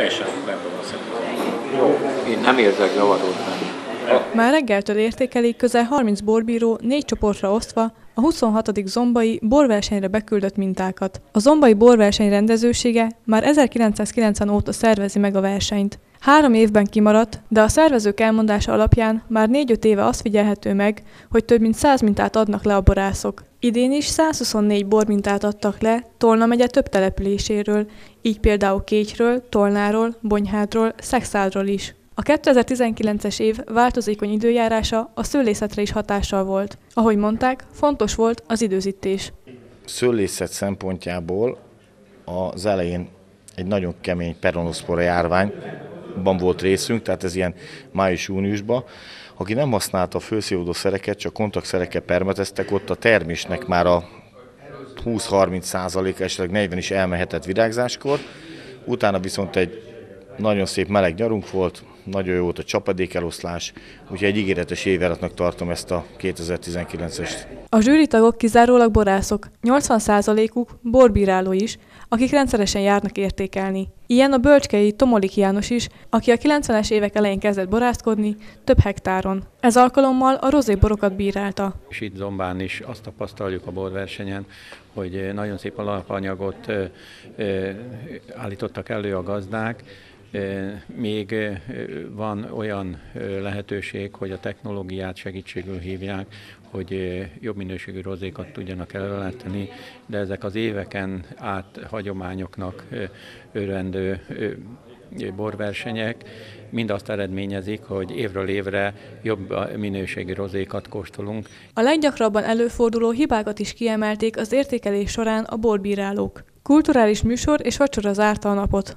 teljesen rendben van szerintem. Jó, én nem érzek zavarót Már reggeltől értékelik közel 30 borbíró négy csoportra osztva a 26. zombai borversenyre beküldött mintákat. A zombai borverseny rendezősége már 1990 óta szervezi meg a versenyt. Három évben kimaradt, de a szervezők elmondása alapján már négy-öt éve azt figyelhető meg, hogy több mint 100 mintát adnak le a borászok. Idén is 124 bormintát adtak le Tolna megye több településéről, így például Kécsről, Tolnáról, Bonyhádról, Szexádról is. A 2019-es év változékony időjárása a szőlészetre is hatással volt. Ahogy mondták, fontos volt az időzítés. Szőlészet szempontjából az elején egy nagyon kemény peronoszpora járványban volt részünk, tehát ez ilyen május-júniusban. Aki nem használta a főszívódó szereket, csak kontaktszerekkel permeteztek, ott a termésnek már a 20-30 százaléka, esetleg 40 is elmehetett virágzáskor. Utána viszont egy nagyon szép meleg nyarunk volt, nagyon jó volt a csapadékeloszlás, úgyhogy egy ígéretes éveletnek tartom ezt a 2019-est. A zsűritagok kizárólag borászok, 80%-uk borbíráló is, akik rendszeresen járnak értékelni. Ilyen a bölcskei Tomolik János is, aki a 90-es évek elején kezdett borászkodni több hektáron. Ez alkalommal a rozéborokat bírálta. És itt Zombán is azt tapasztaljuk a borversenyen, hogy nagyon szép alapanyagot állítottak elő a gazdák, még van olyan lehetőség, hogy a technológiát segítségül hívják, hogy jobb minőségű rozékat tudjanak előállítani, de ezek az éveken át hagyományoknak örvendő borversenyek mind azt eredményezik, hogy évről évre jobb minőségű rozékat kóstolunk. A leggyakrabban előforduló hibákat is kiemelték az értékelés során a borbírálók. Kulturális műsor és vacsora zárta a napot.